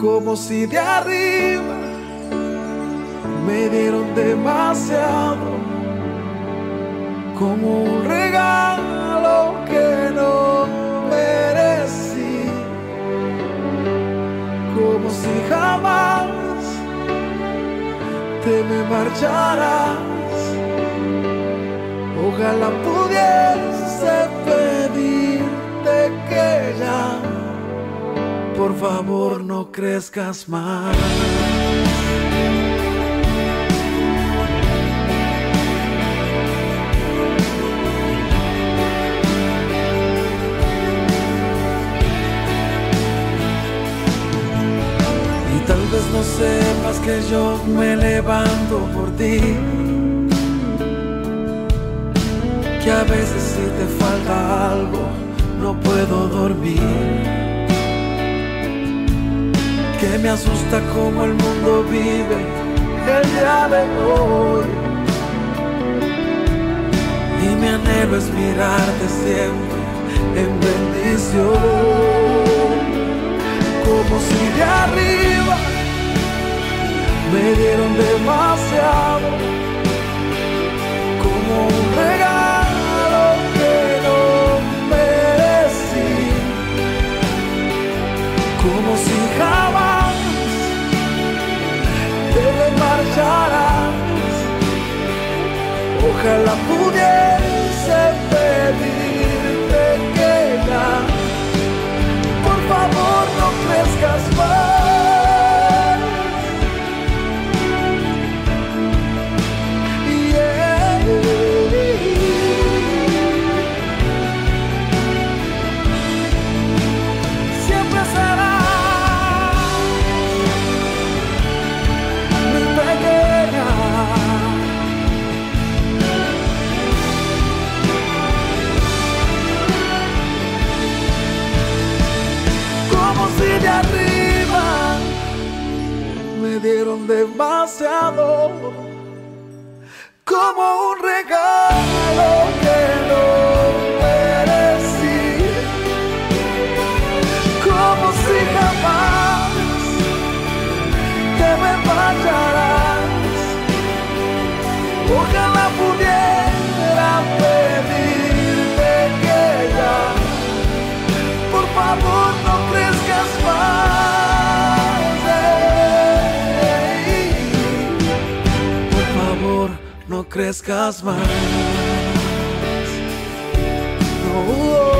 como si de arriba me dieron demasiado, como un regalo que no merecí, como si jamás te me marcharas. Ojalá pudiese pedirte que ya por favor no crezcas más. Y tal vez no sepas que yo me levanto por ti. Que a veces si te falta algo no puedo dormir que me asusta como el mundo vive el día de hoy. Y mi anhelo es mirarte siempre en bendición, como si de arriba me dieron demasiado, Ojalá pudiese dieron demasiado, como un regalo que no crezcas más. No,